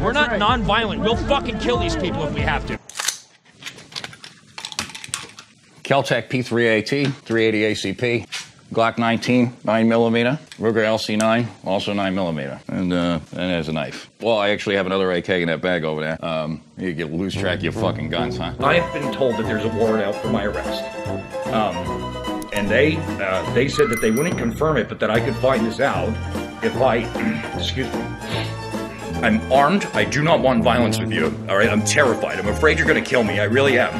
We're not non-violent. We'll fucking kill these people if we have to. Keltec P3AT, 380 ACP, Glock 19, 9mm, Ruger LC9, also 9mm, and, uh, and there's a knife. Well, I actually have another AK in that bag over there. Um, you get lose track of your fucking guns, huh? I have been told that there's a warrant out for my arrest. Um, and they uh, they said that they wouldn't confirm it, but that I could find this out if I, excuse me. I'm armed. I do not want violence with you. All right, I'm terrified. I'm afraid you're going to kill me. I really am.